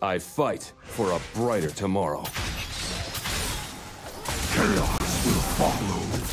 I fight for a brighter tomorrow. Chaos will follow.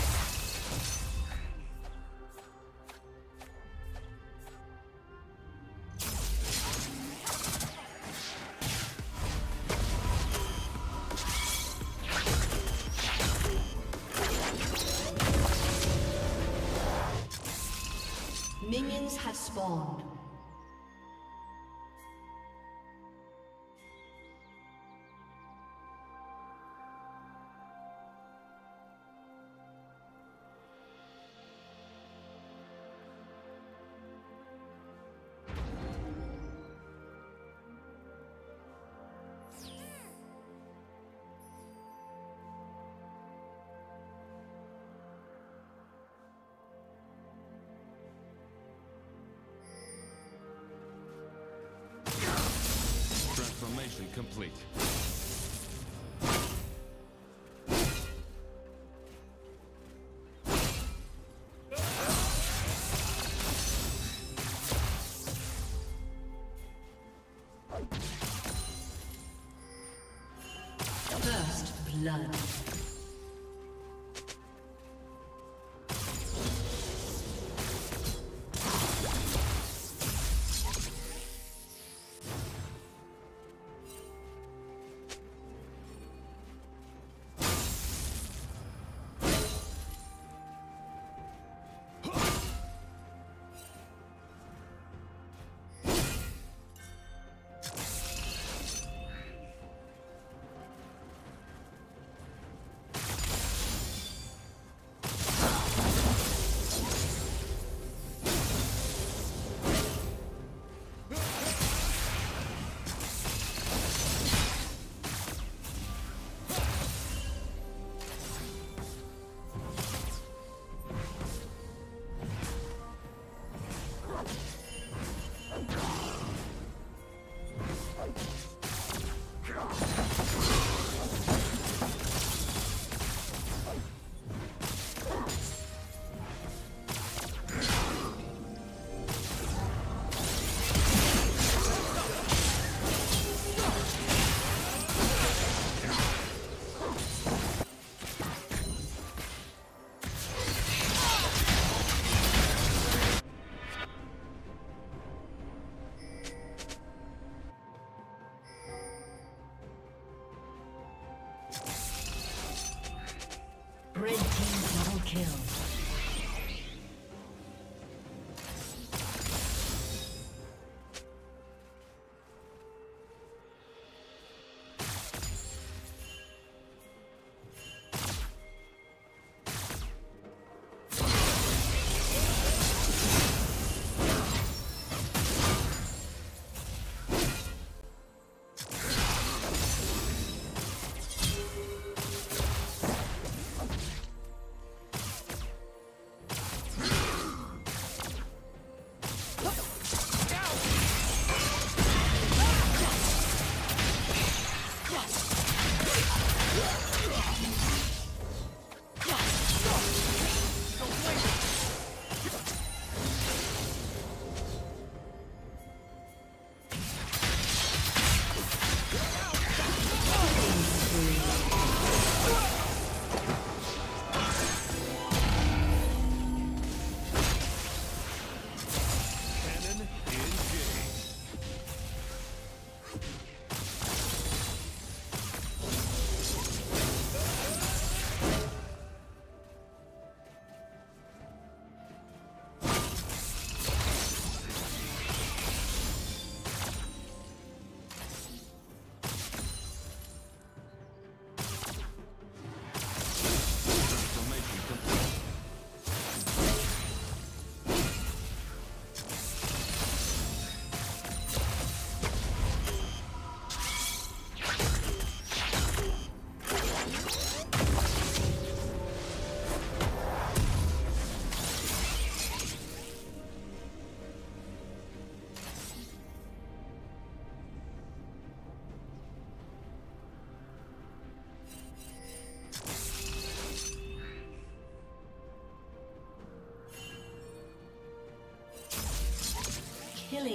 Blood.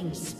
Killing spree.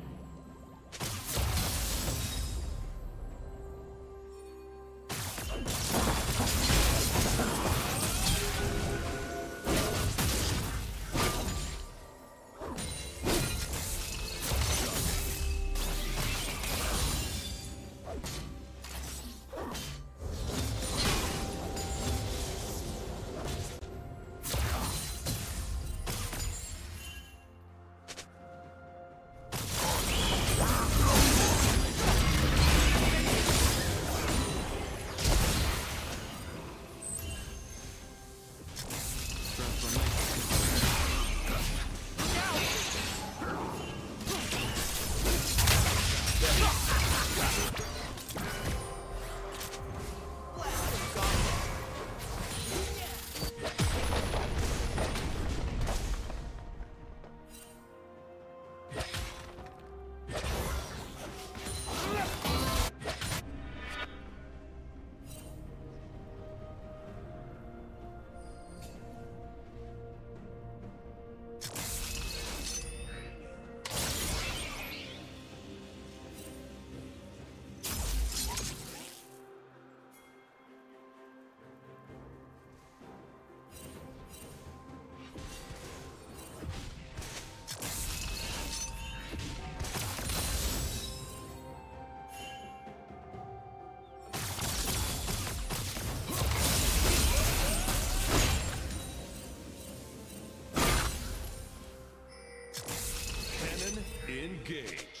Engaged.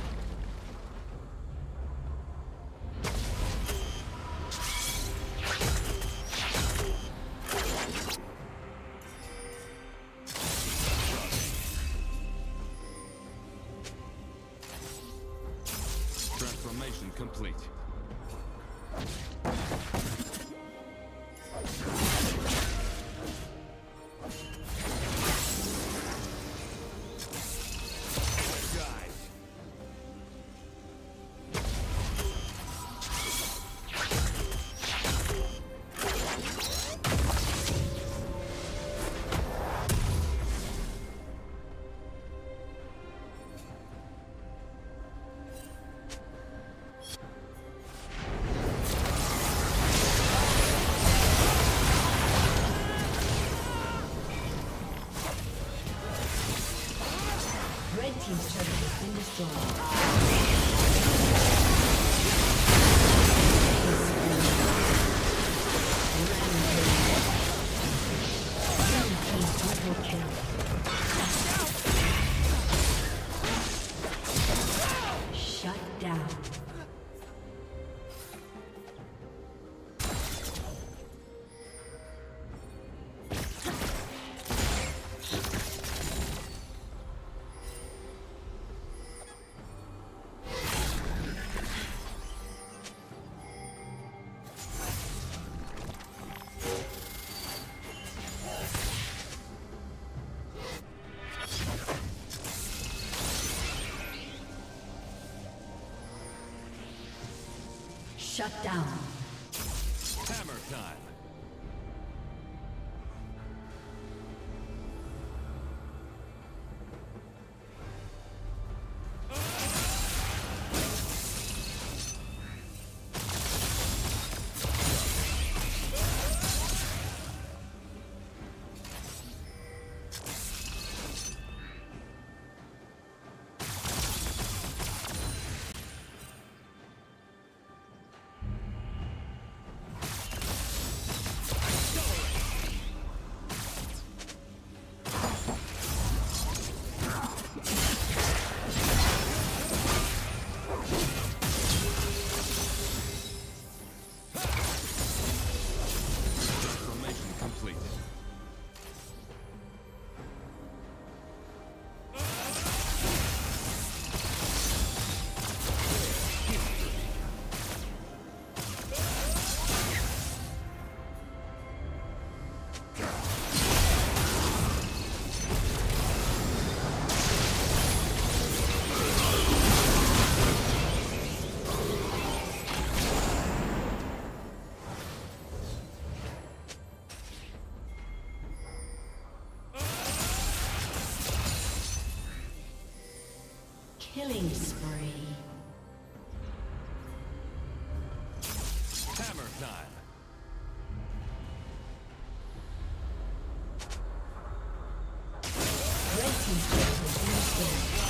Complete. Shut down. hammer time. Killing spree. Hammer time. Red team's turret has been destroyed.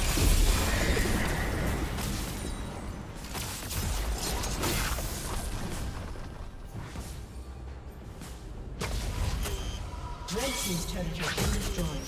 Red team's turret has been destroyed.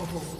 Unstoppable.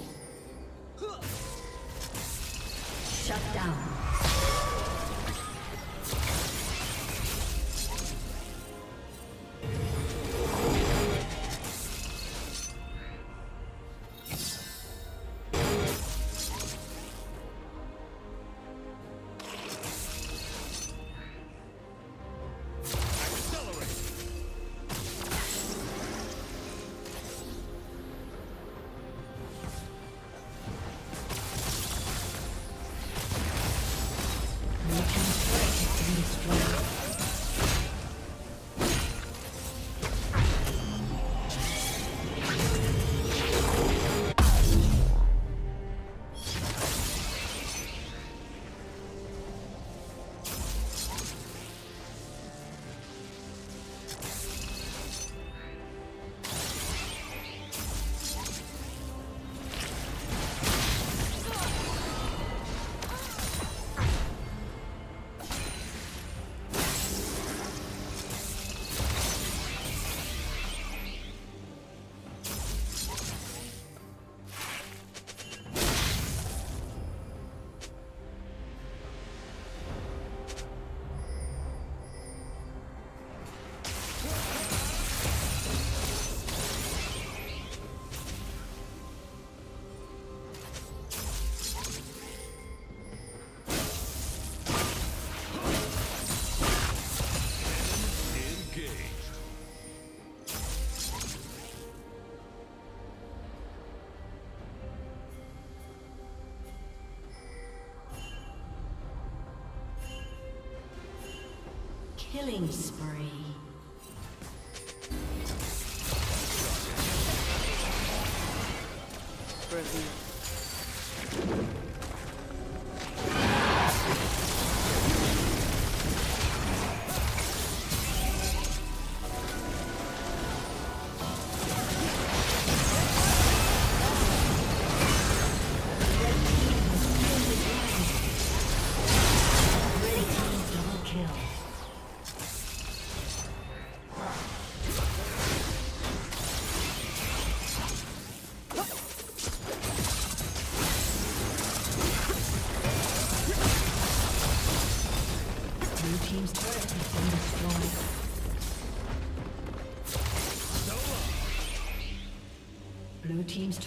Killing spree.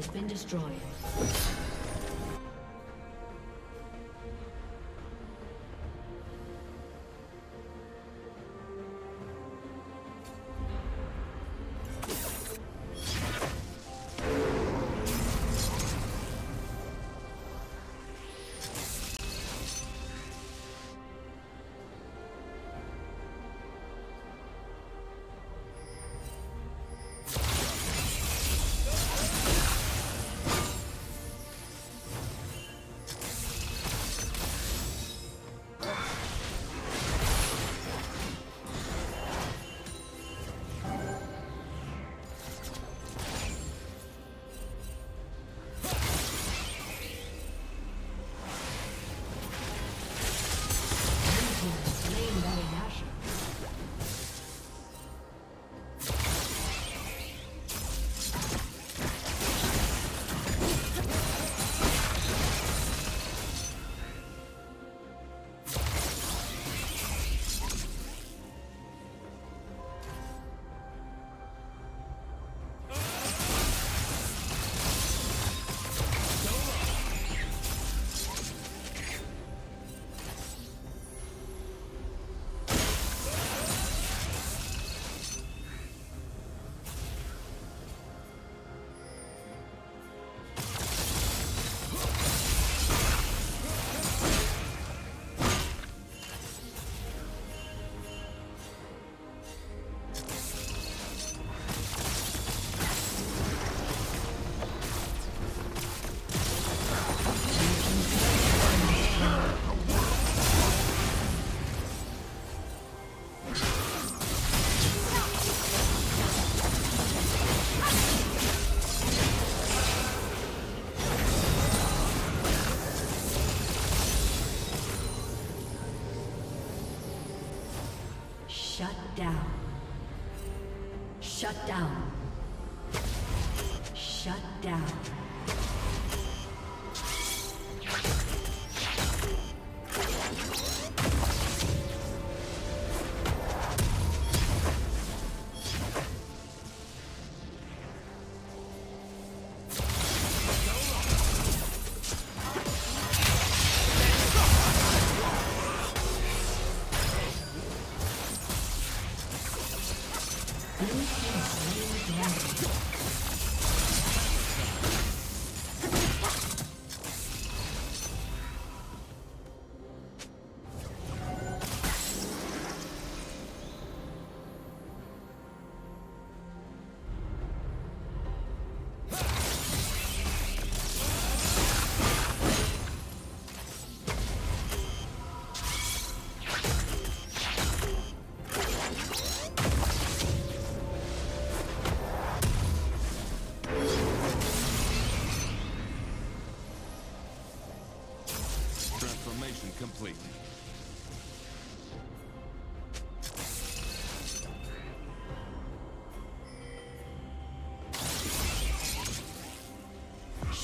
Has been destroyed.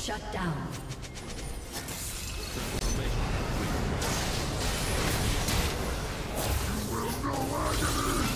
Shut down. Transformation complete. Electrify.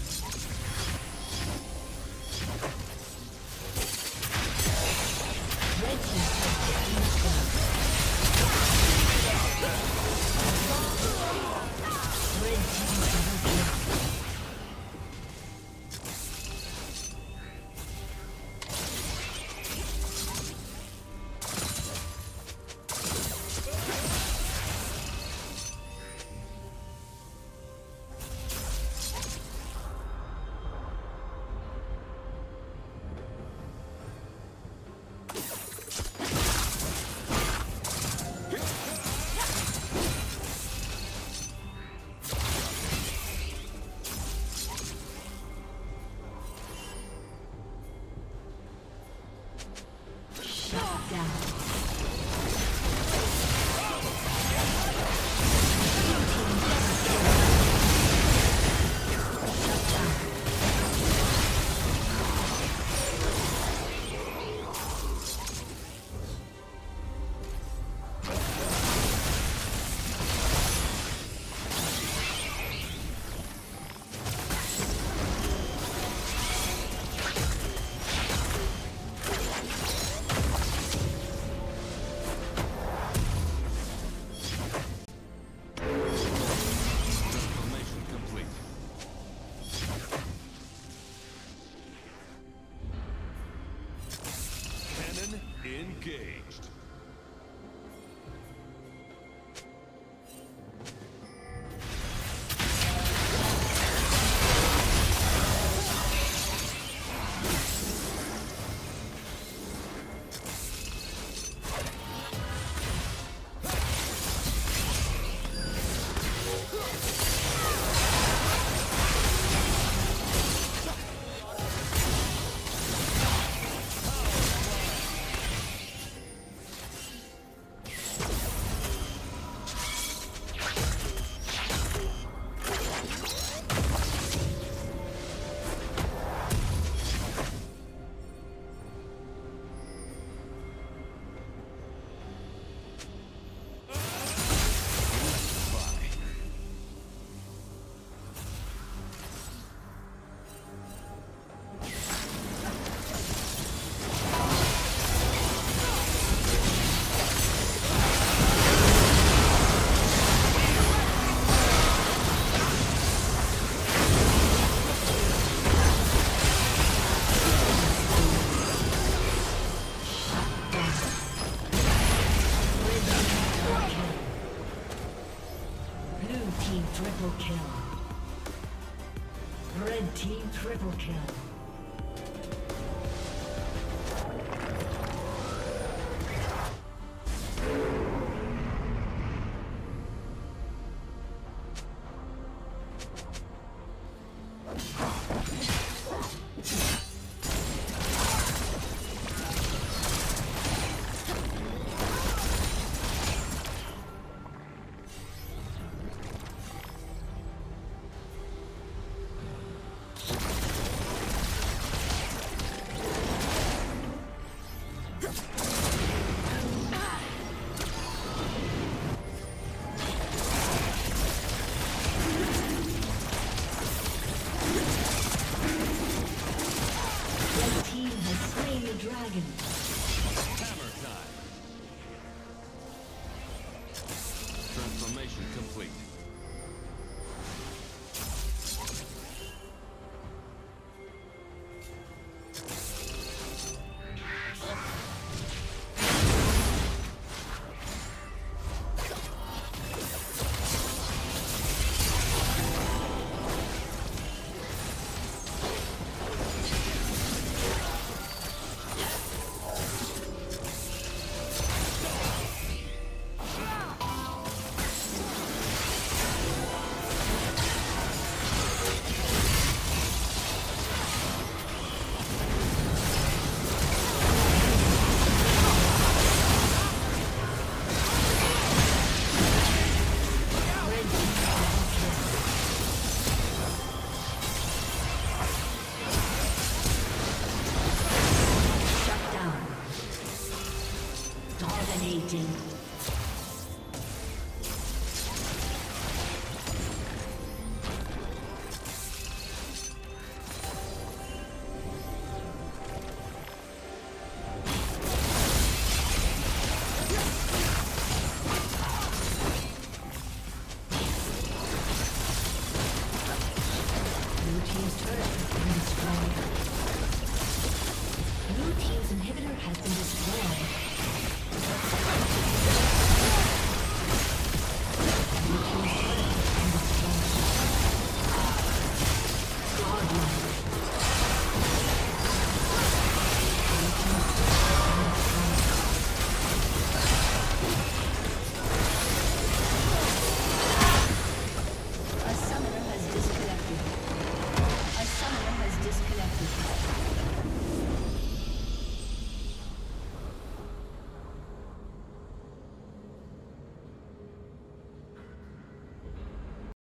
Inhibitor